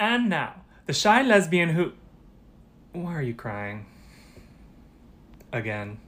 And now, the shy lesbian who. Why are you crying? Again.